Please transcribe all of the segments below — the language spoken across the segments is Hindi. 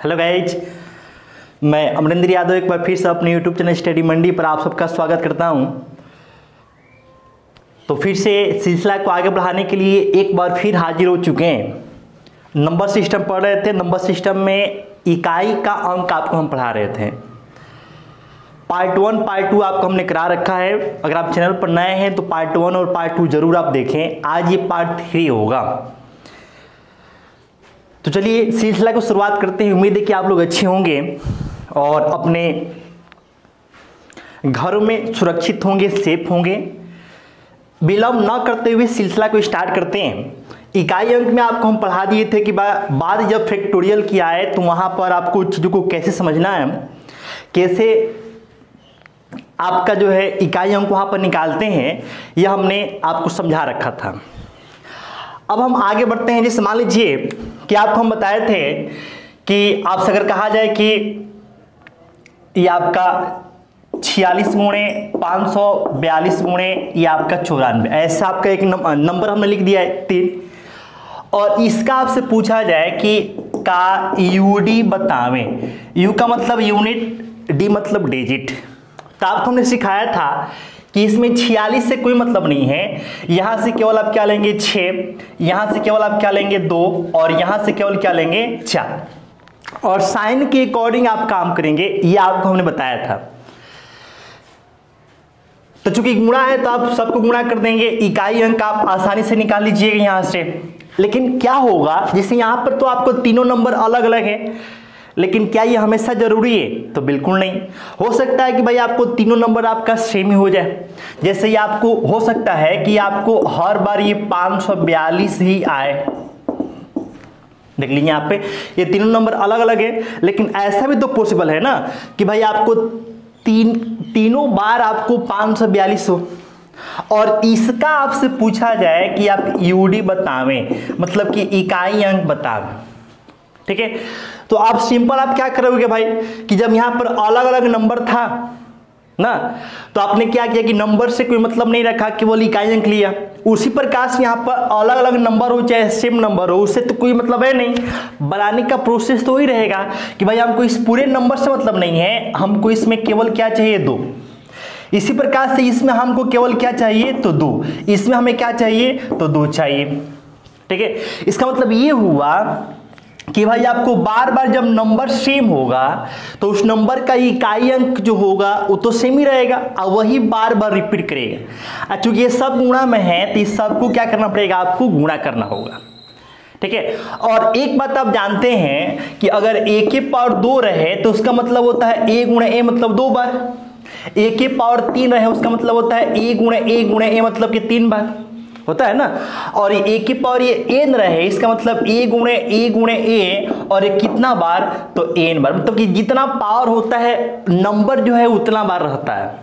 हेलो गाइज़ मैं अमरिंदर यादव एक बार फिर से अपने यूट्यूब चैनल स्टडी मंडी पर आप सबका स्वागत करता हूँ। तो फिर से सिलसिला को आगे बढ़ाने के लिए एक बार फिर हाजिर हो चुके हैं। नंबर सिस्टम पढ़ रहे थे। नंबर सिस्टम में इकाई का अंक आपको हम पढ़ा रहे थे। पार्ट वन पार्ट टू आपको हमने करा रखा है। अगर आप चैनल पर नए हैं तो पार्ट वन और पार्ट टू ज़रूर आप देखें। आज ये पार्ट थ्री होगा। तो चलिए सिलसिला को शुरुआत करते हैं। उम्मीद है कि आप लोग अच्छे होंगे और अपने घरों में सुरक्षित होंगे सेफ़ होंगे। विलम्ब न करते हुए सिलसिला को स्टार्ट करते हैं। इकाई अंक में आपको हम पढ़ा दिए थे कि बाद जब फैक्टोरियल किया है तो वहाँ पर आपको चीज़ों को कैसे समझना है, कैसे आपका जो है इकाई अंक वहाँ पर निकालते हैं, यह हमने आपको समझा रखा था। अब हम आगे बढ़ते हैं। जैसे मान लीजिए कि आपको हम बताए थे कि आपसे अगर कहा जाए कि ये आपका छियालीस गुणे पाँच सौ बयालीस गुणे ये आपका चौरानवे। ऐसा आपका एक नंबर हमने लिख दिया है तीन। और इसका आपसे पूछा जाए कि का यूडी बतावें। यू का मतलब यूनिट डी मतलब डिजिट। तो आपको हमने सिखाया था कि इसमें छियालीस से कोई मतलब नहीं है। यहाँ से केवल आप क्या लेंगे? छ यहाँ से केवल आप क्या लेंगे? दो। और यहाँ से केवल क्या लेंगे? चार। और साइन के अकॉर्डिंग आप काम करेंगे। ये आपको हमने बताया था। तो चूँकि गुणा है तो आप सबको गुणा कर देंगे। इकाई अंक आप आसानी से निकाल लीजिएगा यहाँ से। लेकिन क्या होगा? जैसे यहाँ पर तो आपको तीनों नंबर अलग अलग है। लेकिन क्या ये हमेशा ज़रूरी है? तो बिल्कुल नहीं। हो सकता है कि भाई आपको तीनों नंबर आपका सेम ही हो जाए। जैसे ये आपको, हो सकता है कि आपको हर बार ये 542 ही आए। देख लीजिए यहाँ पे, ये तीनों नंबर अलग अलग है, लेकिन ऐसा भी तो पॉसिबल है ना कि भाई आपको तीन, तीनों बार आपको 542 हो। और इसका आपसे पूछा जाए कि आप यूडी बतावें मतलब कि इकाई अंक बतावें। ठीक है? तो आप सिंपल आप क्या करोगे भाई? कि जब यहाँ पर अलग अलग नंबर था, ना? तो आपने क्या किया कि नंबर से कोई मतलब नहीं रखा केवल इकाई अंक लिया उसी प्रकार से यहाँ पर अलग अलग नंबर हो, चाहे सेम नंबर हो, उससे तो कोई मतलब है नहीं। बनाने का प्रोसेस तो वही रहेगा कि भाई हमको इस पूरे नंबर से मतलब नहीं है, हमको इसमें केवल क्या चाहिए? दो। इसी प्रकार से इसमें हमको केवल क्या चाहिए? तो दो। इसमें हमें क्या चाहिए? तो दो चाहिए। ठीक है? इसका मतलब ये हुआ कि भाई आपको बार बार जब नंबर सेम होगा तो उस नंबर का इकाई अंक जो होगा, वो तो सेम ही रहेगा, और वही बार बार रिपीट करेगा चूँकि ये सब गुणा में है तो इस सबको क्या करना पड़ेगा? आपको गुणा करना होगा। ठीक है? और एक बात आप जानते हैं कि अगर ए के पावर दो रहे तो उसका मतलब होता है ए गुणे ए मतलब दो बार। ए के पावर तीन रहे, उसका मतलब होता है ए गुणे ए गुणे ए मतलब कि तीन बार। होता है ना? और ए की पावर ये एन रहे, इसका मतलब ए गुणे ए गुणे ए और ये कितना बार? तो एन बार। मतलब कि जितना पावर होता है नंबर जो है उतना बार रहता है।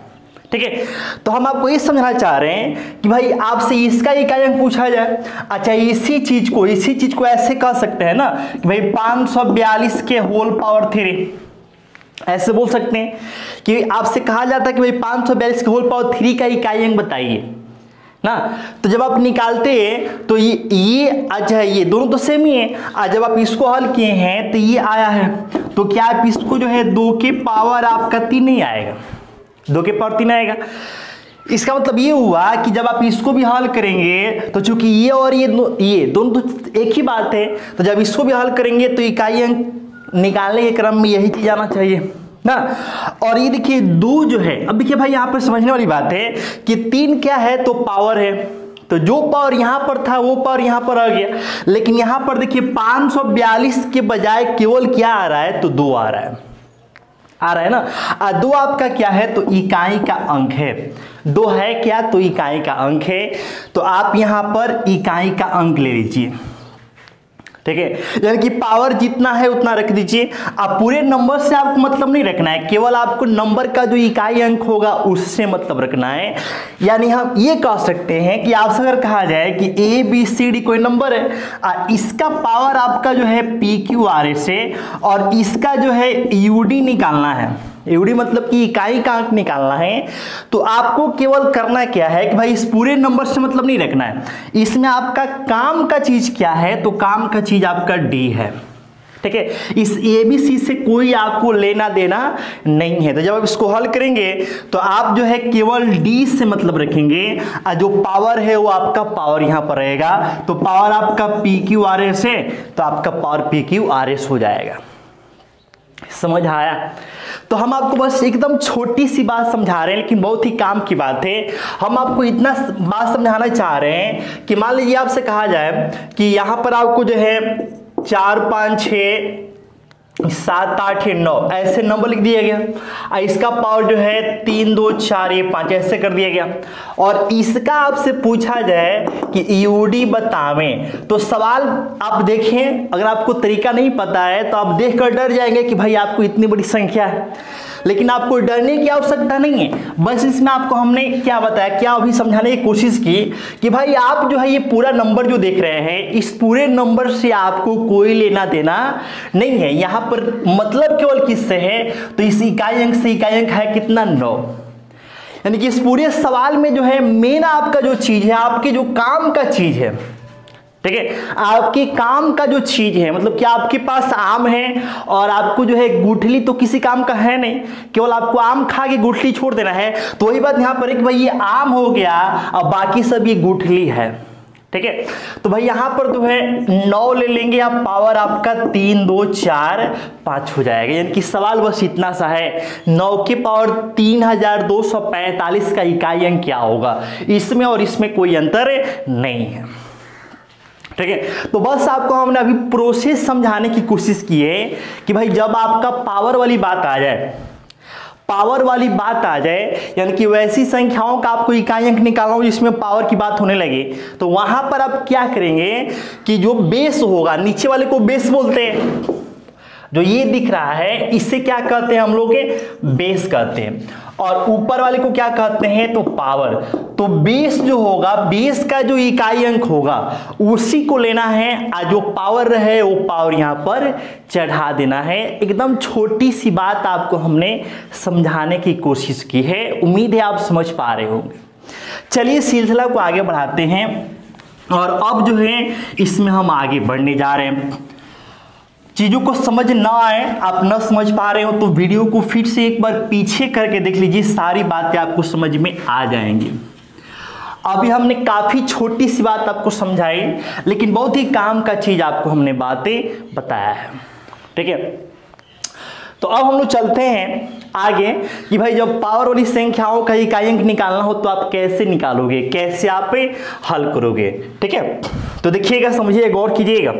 ठीक है? तो हम आपको ये समझना चाह रहे हैं कि भाई आपसे इसका इकाई अंक पूछा जाए। अच्छा इसी चीज़ को, इसी चीज़ को ऐसे कह सकते हैं ना कि भाई 542 के होल पावर थ्री ऐसे बोल सकते हैं कि आपसे कहा जाता है कि भाई 542 के होल पावर थ्री का इकाई अंक बताइए। ना? तो जब आप निकालते हैं तो ये ये अच्छा ये दोनों तो सेम ही है। आज जब आप इसको हल किए हैं तो ये आया है। तो क्या आप इसको जो है दो के पावर आपका तीन नहीं आएगा? दो के पावर तीन आएगा। इसका मतलब ये हुआ कि जब आप इसको भी हल करेंगे तो चूँकि ये और ये दो, ये दोनों तो एक ही बात है तो जब इसको भी हल करेंगे तो इकाई अंक निकालने के क्रम में यही चीज़ आना चाहिए। ना? और ये देखिए दो जो है अब देखिए भाई यहाँ पर समझने वाली बात है कि तीन क्या है तो पावर है। तो जो पावर यहाँ पर था वो पावर यहाँ पर आ गया। लेकिन यहाँ पर देखिए 542 के बजाय केवल क्या आ रहा है तो दो आ रहा है। आ रहा है ना? आ, दो आपका क्या है तो इकाई का अंक है। दो है क्या तो इकाई का अंक है। तो आप यहाँ पर इकाई का अंक ले लीजिए। ठीक है? यानी कि पावर जितना है उतना रख दीजिए। आप पूरे नंबर से आपको मतलब नहीं रखना है। केवल आपको नंबर का जो इकाई अंक होगा उससे मतलब रखना है। यानी हम ये कह सकते हैं कि आपसे अगर कहा जाए कि ए बी सी डी कोई नंबर है आ, इसका पावर आपका जो है पी क्यू आर एस है और इसका जो है यू डी निकालना है। यूडी मतलब कि इकाई का अंक निकालना है। तो आपको केवल करना क्या है कि भाई इस पूरे नंबर से मतलब नहीं रखना है। इसमें आपका काम का चीज़ क्या है तो काम का चीज़ आपका डी है। ठीक ठीक है? इस ए बी सी से कोई आपको लेना देना नहीं है। तो जब आप इसको हल करेंगे तो आप जो है केवल डी से मतलब रखेंगे। और जो पावर है, वो आपका पावर यहाँ पर रहेगा। तो पावर आपका पी क्यू आर एस है तो आपका power P Q R S हो जाएगा। समझ आया? तो हम आपको बस एकदम छोटी सी बात समझा रहे हैं, लेकिन बहुत ही काम की बात है। हम आपको इतना बात समझाना चाह रहे हैं कि मान लीजिए आपसे कहा जाए कि यहाँ पर आपको जो है चार, पाँच छ सात आठ या नौ, ऐसे नंबर लिख दिया गया। इसका पावर जो है, तीन, दो, चार, ये पाँच, ऐसे कर दिया गया। और इसका आपसे पूछा जाए कि ईओडी बतावें तो सवाल आप देखें, अगर आपको तरीका नहीं पता है तो आप देख कर डर जाएँगे कि भाई आपको इतनी बड़ी संख्या है। लेकिन आपको डरने की आवश्यकता नहीं है। बस इसमें आपको हमने क्या बताया, क्या अभी समझाने की कोशिश की कि भाई आप जो है ये पूरा नंबर जो देख रहे हैं, इस पूरे नंबर से आपको कोई लेना देना नहीं है। यहाँ पर मतलब केवल किससे है? तो इस इकाई अंक से इकाई अंक है कितना? नौ। यानी कि इस पूरे सवाल में जो है मेन आपका जो चीज़ है, आपके जो काम का चीज़ है ठीक है? आपके काम का जो चीज़ है मतलब कि आपके पास आम है और आपको जो है गुठली तो किसी काम का है नहीं। केवल आपको आम खा के गुठली छोड़ देना है। तो वही बात यहाँ पर भाई ये आम हो गया और बाकी सब ये गुठली है। ठीक है? तो भाई यहाँ पर जो है नौ ले लेंगे आप, पावर आपका तीन, दो, चार, पाँच हो जाएगा। यानी कि सवाल बस इतना सा है, नौ के पावर तीन हज़ार दो सौ पैंतालीस का इकाई अंक क्या होगा? इसमें और इसमें कोई अंतर नहीं है। ठीक है? तो बस आपको हमने अभी प्रोसेस समझाने की कोशिश की है कि भाई जब आपका पावर वाली बात आ जाए पावर वाली बात आ जाए, यानी कि वैसी संख्याओं का आपको इकाई अंक निकालना हो जिसमें पावर की बात होने लगे तो वहाँ पर आप क्या करेंगे कि जो बेस होगा, नीचे वाले को बेस बोलते हैं। जो ये दिख रहा है, इसे क्या कहते हैं हम लोग के? बेस कहते हैं। और ऊपर वाले को क्या कहते हैं? तो पावर। तो बेस जो होगा, बेस का जो इकाई अंक होगा, उसी को लेना है और जो पावर रहे, वो पावर यहाँ पर चढ़ा देना है। एकदम छोटी सी बात आपको हमने समझाने की कोशिश की है। उम्मीद है आप समझ पा रहे होंगे। चलिए सिलसिला को आगे बढ़ाते हैं। और अब जो है, इसमें हम आगे बढ़ने जा रहे हैं। चीज़ों को समझ ना आए, आप न समझ पा रहे हो तो वीडियो को फिर से एक बार पीछे करके देख लीजिए, सारी बातें आपको समझ में आ जाएँगी। अभी हमने काफ़ी छोटी सी बात आपको समझाई, लेकिन बहुत ही काम का चीज़ आपको हमने बातें बताया है। ठीक है? तो अब हम लोग चलते हैं आगे कि भाई जब पावर वाली संख्याओं का इकाई अंक निकालना हो तो आप कैसे निकालोगे? कैसे आप हल करोगे? ठीक है? तो देखिएगा, समझिएगा, गौर कीजिएगा।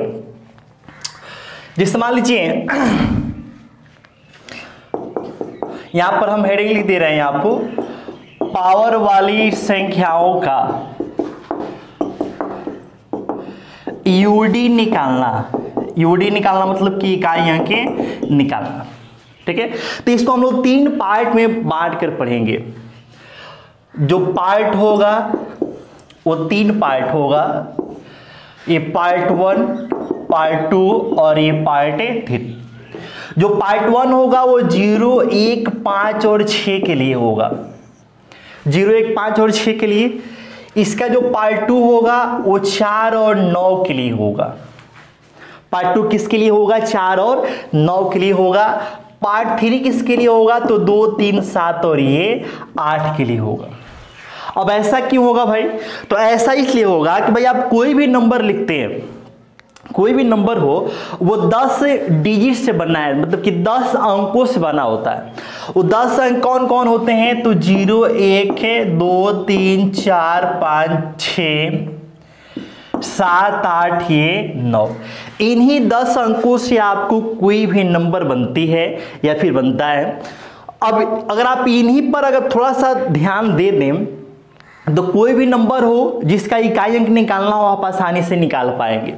जिस मान लीजिए, यहाँ पर हम हेडिंग लिख दे रहे हैं आपको पावर वाली संख्याओं का यूडी निकालना। यूडी निकालना मतलब कि इकाई के निकालना। ठीक है? तो इसको हम लोग तीन पार्ट में बांट कर पढ़ेंगे। जो पार्ट होगा, वो तीन पार्ट होगा। ये पार्ट वन पार्ट टू और ये पार्ट थ्री जो पार्ट वन होगा, वो ज़ीरो एक पाँच और छ के लिए होगा। ज़ीरो एक पाँच और छ के लिए। इसका जो पार्ट टू होगा, वो चार और नौ के लिए होगा। पार्ट टू किसके लिए होगा? चार और नौ के लिए होगा। पार्ट थ्री किसके लिए होगा? तो दो, तीन, सात और ये आठ के लिए होगा। अब ऐसा क्यों होगा भाई? तो ऐसा इसलिए होगा कि भाई आप कोई भी नंबर लिखते हैं कोई भी नंबर हो, वो 10 डिजिट से बना है मतलब कि 10 अंकों से बना होता है। वो 10 अंक कौन कौन होते हैं? तो ज़ीरो, एक दो, तीन, चार, पाँच छ सात, आठ, ये नौ। इन्हीं दस अंकों से आपको कोई भी नंबर बनती है या फिर बनता है। अब अगर आप इन्हीं पर अगर थोड़ा सा ध्यान दे दें तो कोई भी नंबर हो जिसका इकाई अंक निकालना हो, आप आसानी से निकाल पाएँगे।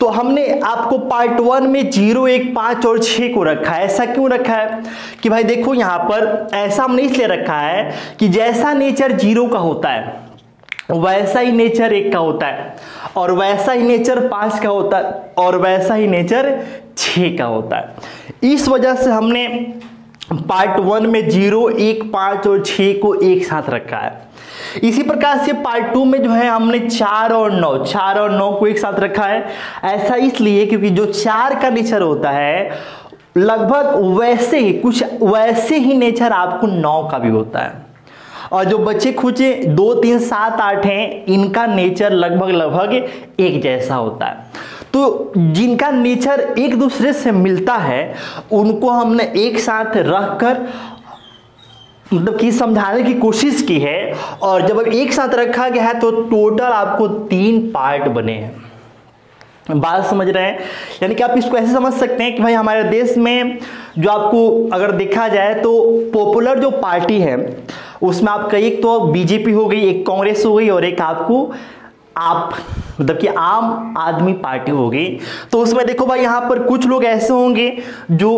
तो हमने आपको पार्ट वन में ज़ीरो, एक, पाँच और छ को रखा है। ऐसा क्यों रखा है? कि भाई देखो, यहाँ पर ऐसा हमने इसलिए रखा है कि जैसा नेचर ज़ीरो का होता है, वैसा ही नेचर एक का होता है, और वैसा ही नेचर पाँच का होता है, और वैसा ही नेचर छ का होता है। इस वजह से हमने पार्ट वन में ज़ीरो, एक, पाँच और छः को एक साथ रखा है। इसी प्रकार से पार्ट टू में जो है हमने चार और नौ, चार और नौ को एक साथ रखा है। ऐसा इसलिए क्योंकि जो चार का नेचर होता है, लगभग वैसे ही, कुछ वैसे ही नेचर आपको नौ का भी होता है। और जो बच्चे खुचे, दो, तीन, सात, आठ हैं, इनका नेचर लगभग लगभग एक जैसा होता है। तो जिनका नेचर एक दूसरे से मिलता है, उनको हमने एक साथ रखकर मतलब कि समझाने की कोशिश की है और जब एक साथ रखा गया है तो टोटल आपको तीन पार्ट बने हैं। बात समझ रहे हैं? यानी कि आप इसको ऐसे समझ सकते हैं कि भाई हमारे देश में जो आपको अगर देखा जाए तो पॉपुलर जो पार्टी है, उसमें आपका एक तो बीजेपी हो गई, एक कांग्रेस हो गई और एक आपको आप मतलब कि आम आदमी पार्टी हो गई। तो उसमें देखो भाई, यहाँ पर कुछ लोग ऐसे होंगे जो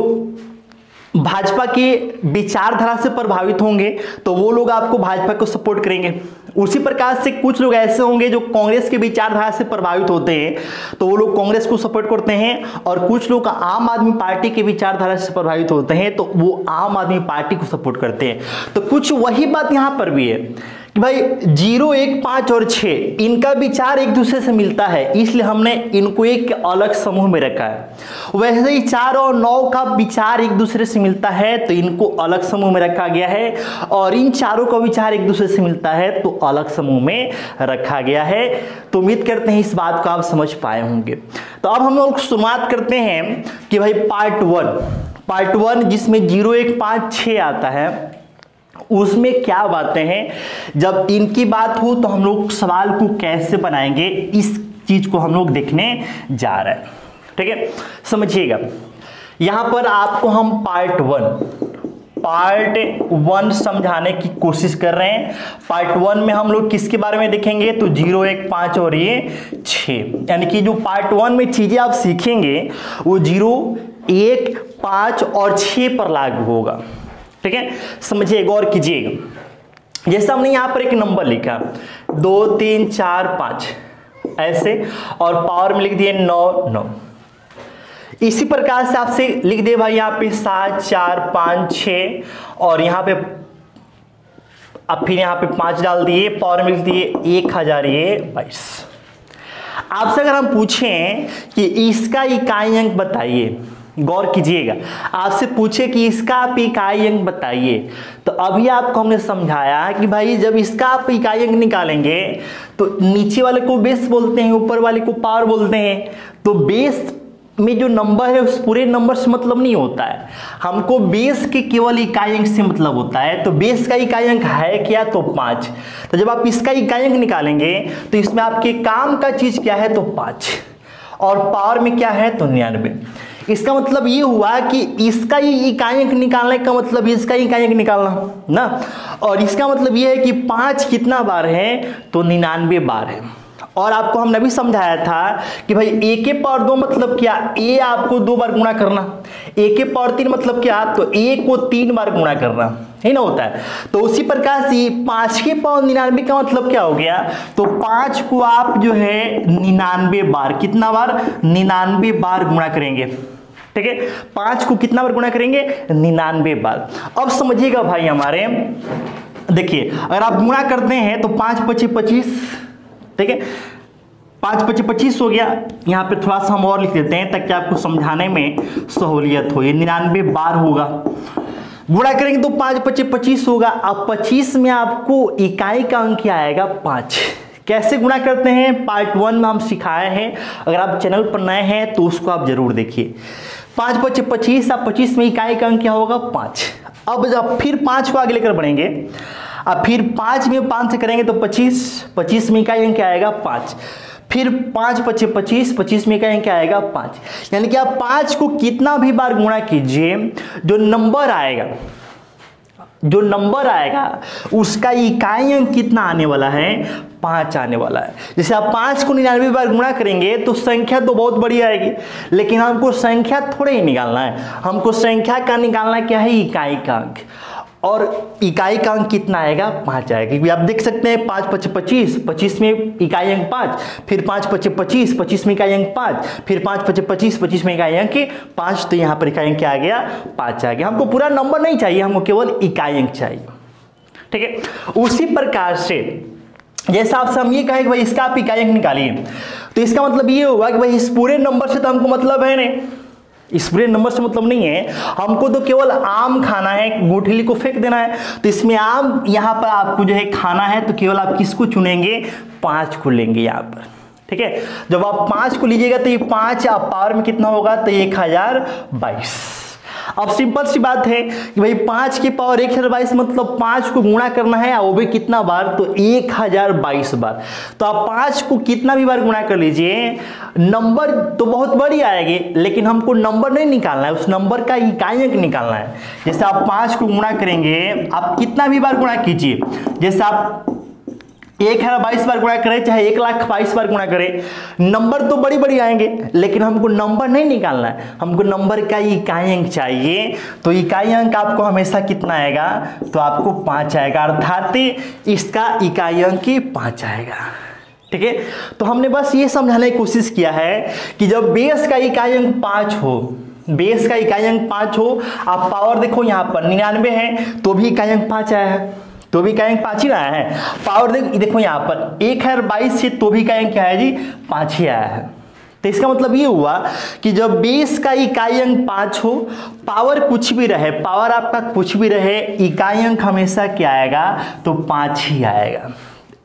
भाजपा के विचारधारा से प्रभावित होंगे तो वो लोग आपको भाजपा को सपोर्ट करेंगे। उसी प्रकार से कुछ लोग ऐसे होंगे जो कांग्रेस के विचारधारा से प्रभावित होते हैं तो वो लोग कांग्रेस को सपोर्ट करते हैं और कुछ लोग आम आदमी पार्टी के विचारधारा से प्रभावित होते हैं तो वो आम आदमी पार्टी को सपोर्ट करते हैं। तो कुछ वही बात यहाँ पर भी है। कि भाई ज़ीरो एक पाँच और छ, इनका विचार एक दूसरे से मिलता है, इसलिए हमने इनको एक अलग समूह में रखा है। वैसे ही चार और नौ का विचार एक दूसरे से मिलता है तो इनको अलग समूह में रखा गया है, और इन चारों का विचार एक दूसरे से मिलता है तो अलग समूह में रखा गया है। तो उम्मीद करते हैं इस बात को आप समझ पाए होंगे। तो अब हम लोग शुरुआत करते हैं कि भाई पार्ट वन। पार्ट वन जिसमें ज़ीरो एक पाँच छ आता है उसमें क्या बातें हैं? जब इनकी बात हो तो हम लोग सवाल को कैसे बनाएँगे? इस चीज़ को हम लोग देखने जा रहे हैं। ठीक है? समझिएगा। यहाँ पर आपको हम पार्ट वन पार्ट वन समझाने की कोशिश कर रहे हैं। पार्ट वन में हम लोग किसके बारे में देखेंगे? तो ज़ीरो, एक, पाँच और ये छ। यानी कि जो पार्ट वन में चीज़ें आप सीखेंगे, वो ज़ीरो, एक, पाँच और छ पर लागू होगा। ठीक है? समझिए, गौर कीजिएगा। जैसे हमने यहाँ पर एक नंबर लिखा, दो, तीन, चार, पाँच, ऐसे, और पावर में लिख दिए नौ नौ। इसी प्रकार से आपसे लिख दे भाई, यहाँ पे सात, चार, पाँच छ और यहाँ पे, अब फिर यहाँ पे पाँच डाल दिए पावर में लिख दिए एक हज़ार ये बाईस। आपसे अगर हम पूछें कि इसका इकाई अंक बताइए गौर कीजिएगा। आपसे पूछे कि इसका आप इकाई अंक बताइए। तो अभी आपको हमने समझाया कि भाई जब इसका आप इकाई अंक निकालेंगे तो नीचे वाले को बेस बोलते हैं, ऊपर वाले को पावर बोलते हैं। तो बेस में जो नंबर है, उस पूरे नंबर से मतलब नहीं होता है। हमको बेस के केवल इकाई अंक से मतलब होता है। तो बेस का इकाई अंक है क्या? तो पाँच। तो जब आप इसका इकाई अंक निकालेंगे तो इसमें आपके काम का चीज़ क्या है? तो पाँच। और पावर में क्या है? तो निन्यानवे। इसका मतलब ये हुआ कि इसका ही इकाई अंक निकालने का मतलब इसका इकाई अंक निकालना, ना? और इसका मतलब ये है कि पाँच कितना बार है? तो निन्यानवे बार है। और आपको हमने भी समझाया था कि भाई ए के पावर दो मतलब क्या? ए आपको दो बार गुणा करना। ए के पावर तीन मतलब क्या? तो ए को तीन बार गुणा करना। है ना होता है? तो उसी प्रकार से पाँच के पावर निन्यानवे का मतलब क्या हो गया? तो पाँच को आप जो है निन्यानवे बार, कितना बार? निन्यानवे बार गुणा करेंगे। ठीक है? पाँच को कितना बार गुणा करेंगे? निन्यानवे बार। अब समझिएगा भाई हमारे, देखिए, अगर आप गुणा करते हैं तो पाँच पच्चीस पच्चीस, ठीक है? पाँच पच्चीस पच्चीस हो गया। यहाँ पे थोड़ा सा हम और लिख देते हैं ताकि आपको समझाने में सहूलियत हो। ये निन्यानवे बार होगा। गुणा करेंगे तो पाँच पच्चीस पच्चीस होगा। अब पच्चीस में आपको इकाई का अंक आएगा पाँच। कैसे गुणा करते हैं? पार्ट वन में हम सिखाए हैं। अगर आप चैनल पर नए हैं तो उसको आप ज़रूर देखिए। पाँच पच्चीस पच्चीस, अब पच्चीस में इकाई का अंक क्या होगा? पाँच। अब जब फिर पाँच को आगे लेकर बढ़ेंगे, अब फिर पाँच में पाँच से करेंगे तो पच्चीस पच्चीस में इकाई अंक क्या आएगा? पाँच। फिर पाँच पच्चीस पच्चीस पच्चीस में इकाई क्या आएगा? पाँच। यानी कि आप पाँच को कितना भी बार गुणा कीजिए, जो नंबर आएगा जो नंबर आएगा, उसका इकाई अंक कितना आने वाला है? पाँच आने वाला है। जैसे आप पाँच को निन्यानवे बार गुणा करेंगे तो संख्या तो बहुत बड़ी आएगी, लेकिन हमको संख्या थोड़े ही निकालना है। हमको संख्या का निकालना क्या है? इकाई का अंक। और इकाई का अंक कितना आएगा? पाँच आएगा। क्योंकि आप देख सकते हैं पाँच, पच्चीस पच्चीस पच्चीस में इकाई अंक पाँच, फिर पाँच, पच्चीस पच्चीस पच्चीस में इकाई अंक पाँच, फिर पाँच, पच्चीस पच्चीस पच्चीस में इकाई अंक पाँच तो यहाँ पर इकाई अंक क्या आ गया? पाँच आ गया। हमको पूरा नंबर नहीं चाहिए, हमको केवल इकाई अंक चाहिए। ठीक है? उसी प्रकार से, जैसा आपसे हम ये कहें कि भाई इसका आप इकाई अंक निकालिए। तो इसका मतलब ये होगा कि भाई इस पूरे नंबर से तो हमको मतलब है नहीं। इस पूरे नंबर से मतलब नहीं है। हमको तो केवल आम खाना है, गुठली को फेंक देना है। तो इसमें आम यहाँ पर आपको जो है खाना है तो केवल आप किसको चुनेंगे? पाँच को लेंगे यहाँ पर। ठीक है? जब आप पाँच को लीजिएगा तो ये पाँच आप पावर में कितना होगा? तो एक हज़ार बाईस। अब सिंपल सी बात है कि भाई पाँच की पावर एक हज़ार बाईस मतलब पाँच को गुणा करना है वो भी कितना बार? तो एक हज़ार बाईस बार। तो आप पाँच को कितना भी बार गुणा कर लीजिए, नंबर तो बहुत बड़ी आएगी, लेकिन हमको नंबर नहीं निकालना है, उस नंबर का इकाई निकालना है। जैसे आप पाँच को गुणा करेंगे, आप कितना भी बार गुणा कीजिए, जैसे आप एक हज़ार बाईस बार गुणा करें, चाहे एक लाख बाईस बार गुणा करें। नंबर तो बड़ी बड़ी आएँगे, लेकिन हमको नंबर नहीं निकालना है। हमको नंबर का इकाई अंक चाहिए। तो इकाई अंक आपको हमेशा कितना आएगा? तो आपको पाँच आएगा। अर्थात इसका इकाई अंक ही पाँच आएगा। ठीक है? तो हमने बस ये समझाने की कोशिश किया है कि जब बेस का इकाई अंक पाँच हो, बेस का इकाई अंक पाँच हो, आप पावर देखो यहाँ पर निन्यानवे है तो भी इकाई अंक पाँच आया है। तो भी कहेंगे पाँच ही आया है। पावर देख देखो यहाँ पर। एक है बाईस से तो भी कहेंगे क्या है जी, पाँच ही आया है। तो इसका मतलब ये हुआ कि जब बेस का इकाई अंक पाँच हो, पावर कुछ भी रहे, पावर आपका कुछ भी रहे, इकाई अंक हमेशा क्या आएगा तो पाँच ही आएगा।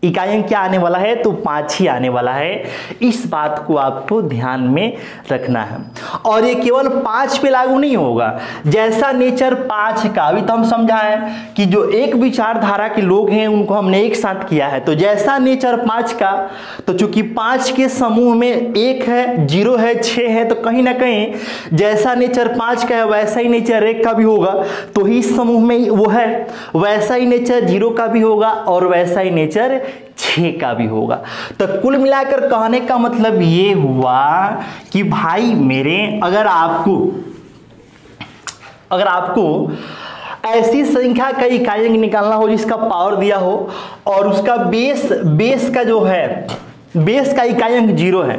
इकाई क्या आने वाला है? तो पाँच ही आने वाला है। इस बात को आपको ध्यान में रखना है। और ये केवल पाँच पे लागू नहीं होगा। जैसा नेचर पाँच का, अभी तो हम समझाएँ कि जो एक विचारधारा के लोग हैं, उनको हमने एक साथ किया है। तो जैसा नेचर पाँच का तो चूँकि पाँच के समूह में एक है, ज़ीरो है छ है तो कहीं ना कहीं जैसा नेचर पाँच का है, वैसा ही नेचर एक का भी होगा। तो ही समूह में वो है। वैसा ही नेचर ज़ीरो का भी होगा और वैसा ही नेचर छ का भी होगा। तो कुल मिलाकर कहने का मतलब ये हुआ कि भाई मेरे, अगर आपको अगर आपको ऐसी संख्या का इकाई निकालना हो जिसका पावर दिया हो और उसका बेस बेस का जो है बेस का इकाई अंक ज़ीरो है।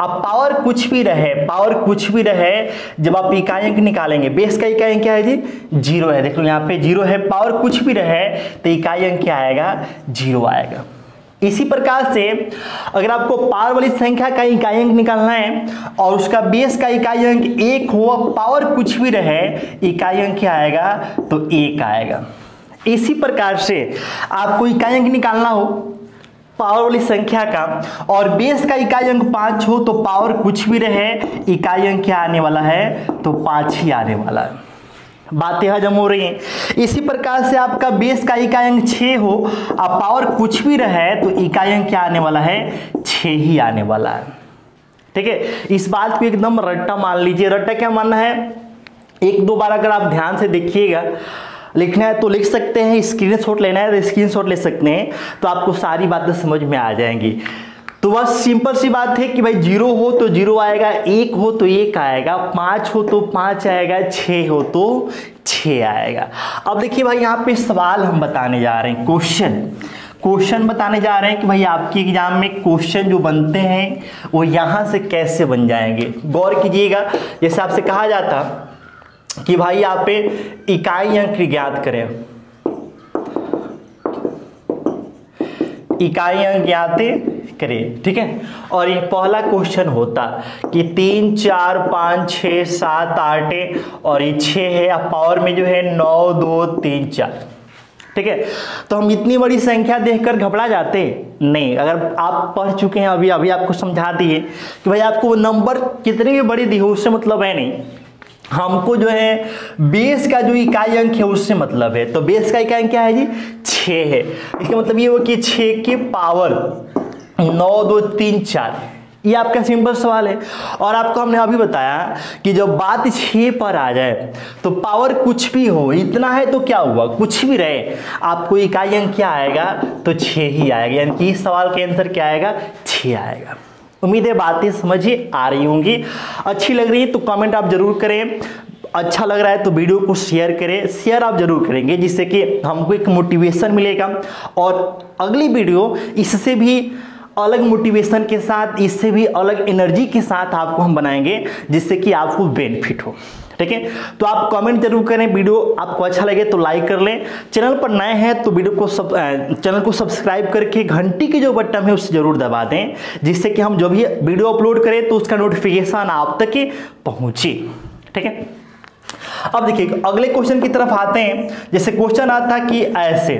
अब पावर कुछ भी रहे, पावर कुछ भी रहे, जब आप इकाई अंक निकालेंगे, बेस का इकाई अंक क्या है जी? ज़ीरो है। देख लो, यहाँ पे ज़ीरो है, पावर कुछ भी रहे तो इकाई अंक क्या आएगा? ज़ीरो आएगा। इसी प्रकार से अगर आपको पावर वाली संख्या का इकाई अंक निकालना है, और उसका बेस का इकाई अंक एक हो पावर कुछ भी रहे इकाई अंक क्या आएगा? तो एक आएगा। इसी प्रकार से आपको इकाई अंक निकालना हो पावर वाली संख्या का। और बेस का इकाई अंक पाँच हो तो पावर कुछ भी रहे, इकाई अंक क्या आने वाला है? तो पाँच ही आने वाला है। बातें हजम हो रही हैं। इसी प्रकार से आपका बेस का इकाई अंक छः हो अब पावर कुछ भी रहे तो इकाई अंक क्या आने वाला है? छः ही आने वाला है। ठीक है? इस बात को एकदम रट्टा मान लीजिए। रट्टा क्या मानना है? एक दो बार अगर आप ध्यान से देखिएगा लिखना है तो लिख सकते हैं स्क्रीन शॉट लेना है तो स्क्रीन शॉट ले सकते हैं तो आपको सारी बातें समझ में आ जाएँगी। तो बस सिंपल सी बात है कि भाई ज़ीरो हो तो ज़ीरो आएगा, एक हो तो एक आएगा, पाँच हो तो पाँच आएगा, छ हो तो छ आएगा। अब देखिए भाई, यहाँ पे सवाल हम बताने जा रहे हैं क्वेश्चन क्वेश्चन बताने जा रहे हैं कि भाई आपके एग्ज़ाम में क्वेश्चन जो बनते हैं, वो यहाँ से कैसे बन जाएँगे? गौर कीजिएगा, जैसे आपसे कहा जाता कि भाई आप पे इकाई अंक ज्ञात करें। इकाई अंक ज्ञात करें, ठीक है? और ये पहला क्वेश्चन होता कि तीन, चार, पाँच छ सात, आठ, और ये छः है, अब पावर में जो है नौ, दो, तीन, चार, ठीक है? तो हम इतनी बड़ी संख्या देखकर घबरा जाते नहीं। अगर आप पढ़ चुके हैं अभी अभी आपको समझा दिए कि भाई आपको वो नंबर कितनी भी बड़ी दी हो उससे मतलब है नहीं। हमको जो है, बेस का जो इकाई अंक है, उससे मतलब है। तो बेस का इकाई अंक क्या है जी? छ है। इसका मतलब ये हो कि छ के पावर नौ, दो, तीन, चार। ये आपका सिंपल सवाल है। और आपको हमने अभी बताया कि जब बात छः पर आ जाए तो पावर कुछ भी हो, इतना है तो क्या हुआ? कुछ भी रहे, आपको इकाई अंक क्या आएगा? तो छः ही आएगा। यानी कि इस सवाल का आंसर क्या आएगा? छः आएगा। उम्मीद, बातें समझिए आ रही होंगी। अच्छी लग रही है तो कमेंट आप ज़रूर करें। अच्छा लग रहा है तो वीडियो को शेयर करें। शेयर आप ज़रूर करेंगे, जिससे कि हमको एक मोटिवेशन मिलेगा। और अगली वीडियो, इससे भी अलग मोटिवेशन के साथ, इससे भी अलग एनर्जी के साथ आपको हम बनाएँगे, जिससे कि आपको बेनिफिट हो। ठीक है? तो आप कमेंट ज़रूर करें, वीडियो आपको अच्छा लगे तो लाइक कर लें। चैनल पर नए हैं तो वीडियो को सब चैनल को सब्सक्राइब करके घंटी की जो बटन है उसे ज़रूर दबा दें, जिससे कि हम जो भी वीडियो अपलोड करें तो उसका नोटिफिकेशन आप तक पहुँचे। ठीक है? अब देखिए, अगले क्वेश्चन की तरफ़ आते हैं। जैसे क्वेश्चन आता कि ऐसे।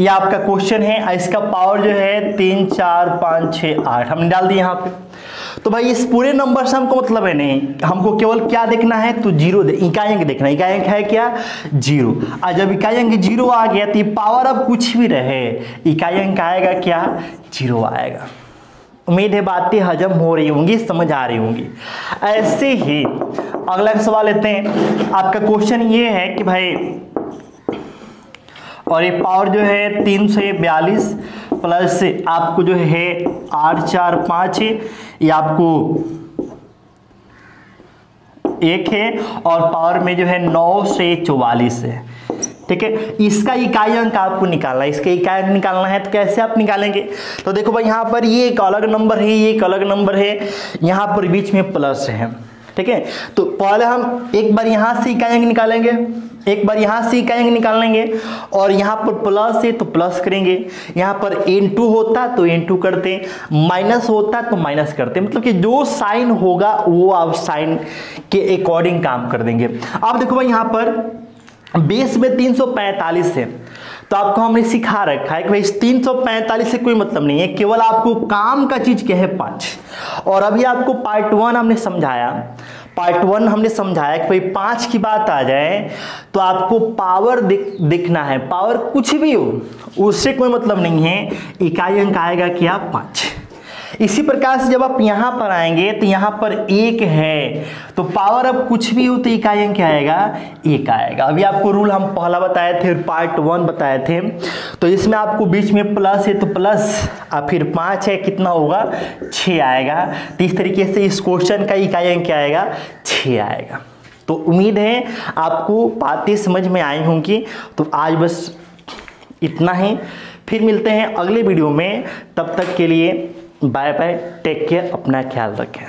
ये आपका क्वेश्चन है इसका पावर जो है तीन चार पाँच छः आठ हमने डाल दिया यहाँ पे। तो भाई इस पूरे नंबर से हमको मतलब है नहीं हमको केवल क्या देखना है? तो ज़ीरो दे, इकाई अंक देखना इकाई अंक है क्या? ज़ीरो। और जब इकाई अंक ज़ीरो आ गया तो ये पावर अब कुछ भी रहे। इकाई अंक आएगा क्या? ज़ीरो आएगा। उम्मीद है बातें हजम हो रही होंगी समझ आ रही होंगी। ऐसे ही अगला सवाल लेते हैं। आपका क्वेश्चन ये है कि भाई और ये पावर जो है तीन सौ बयालीस प्लस आपको जो है आठ चार पाँच ये आपको एक है और पावर में जो है नौ से चौवालीस है। ठीक है? इसका इकाई अंक आपको निकालना है। इसका इकाई अंक निकालना है तो कैसे आप निकालेंगे? तो देखो भाई, यहाँ पर ये एक अलग नंबर है, ये एक अलग नंबर है। यहाँ पर बीच में प्लस है। ठीक है? तो पहले हम एक बार यहाँ से इकाई अंक निकालेंगे। एक बार यहाँ से इकाई अंक निकाल लेंगे। और यहाँ पर प्लस है तो प्लस करेंगे। यहाँ पर एन टू होता तो एन टू करते। माइनस होता तो माइनस करते। मतलब कि जो साइन होगा, वो आप साइन के अकॉर्डिंग काम कर देंगे। अब देखो भाई यहाँ पर बेस में 345 है। तो आपको हमने सिखा रखा है कि भाई इस 345 से कोई मतलब नहीं है। केवल आपको काम का चीज़ क्या है पाँच। और अभी आपको पार्ट वन हमने समझाया। पार्ट वन हमने समझाया कि भाई पाँच की बात आ जाए तो आपको पावर दिख, दिखना है। पावर कुछ भी हो, उससे कोई मतलब नहीं है। इकाई अंक आएगा क्या पाँच। इसी प्रकार से जब आप यहाँ पर आएँगे तो यहाँ पर एक है। तो पावर अब कुछ भी हो तो इकाई अंक आएगा? एक आएगा। अभी आपको रूल हम पहला बताए थे पार्ट वन बताए थे। तो इसमें आपको बीच में प्लस है तो प्लस और फिर पाँच है, कितना होगा? छ आएगा। तो इस तरीके से इस क्वेश्चन का इकाई अंक क्या आएगा? छ आएगा। तो उम्मीद है आपको बातें समझ में आई होंगी। तो आज बस इतना ही। फिर मिलते हैं अगले वीडियो में। तब तक के लिए बाय बाय टेक केयर अपना ख्याल रखें।